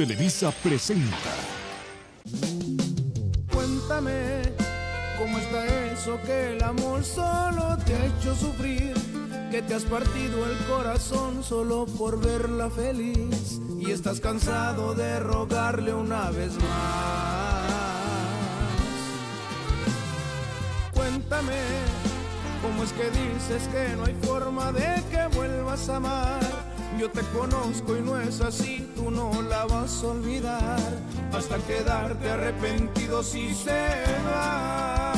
Televisa presenta. Cuéntame cómo está eso que el amor solo te ha hecho sufrir, que te has partido el corazón solo por verla feliz y estás cansado de rogarle una vez más. Cuéntame cómo es que dices que no hay forma de que vuelvas a amar yo te conozco y no es así, tú no la vas a olvidar hasta quedarte arrepentido si se va.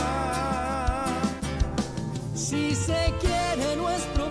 Si se quiere nuestro